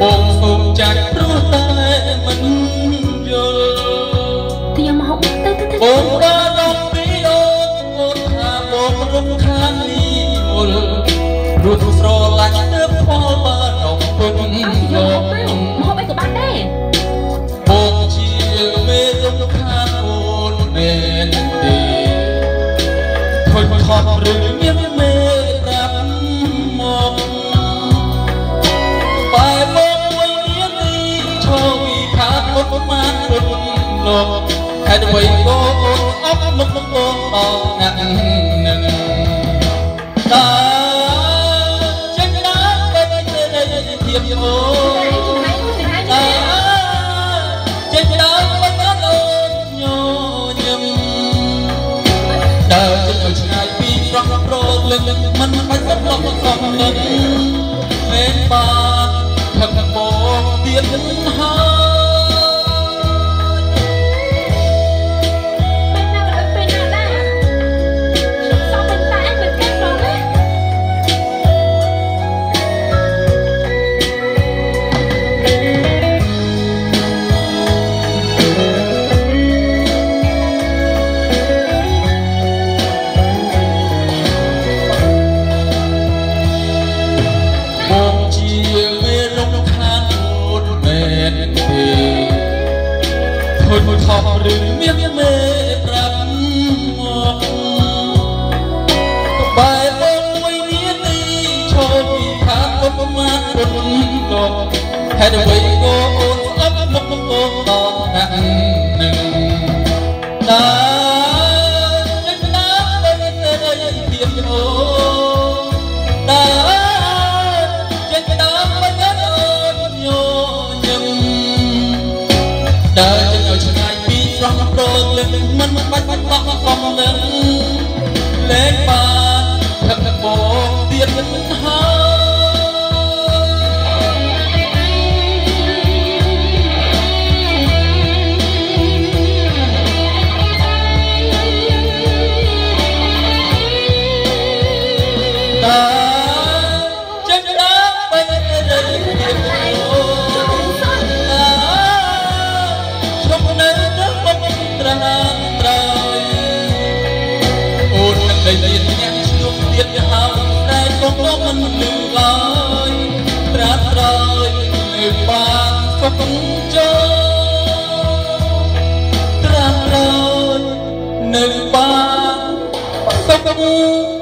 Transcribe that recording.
បងសូមចាច់ព្រោះតែមិនយល់ខ្ញុំហូបទៅទៅបងដល់រំពីអូនអូនថាបងរំខាននេះមូលព្រោះស្រឡាញ់ទៅផលបានអរគុណលោកហូបអីក៏បានដែរបងជាមេរំខានអូនមែនទេខុញខំឬមាន លោកហេតុអ្វីក៏អូនអប់មុខបងដល់ណាក់នឹងតើចេញដល់ទៅទៅធៀបអូអីចំណាយមួយចំណាយអើទៅចេញដើរមិនអត់អូនញញឹមដើរចេញឲ្យឆ្ងាយពីស្រស់ប្រលឹងមិនបាច់ស្លាប់សំលឹងមិនបានផឹកមកទៀតហើ ធុញថប់ឬមានមេប្រាប់មកបែបបងមួយនាទីឈរពីខាងពុកមកពុនលោកហេតុអ្វីក៏អូនស្អប់មុខបងដល់ណាស់នឹងដើ ដើរចេញឲ្យឆ្ងាយពីស្រស់ប្រលឹងមិនបាច់បាច់បោះកំលឹងលេងបានផឹកបងទៀតហើយតើចេ អូននឹងដីទៀតអ្នកជុំទៀតហើយតែកុំលោកមិនលឺឡើយត្រាំត្រៃនៅបានសុខចូលត្រាំត្រៃនៅបានសុខចូល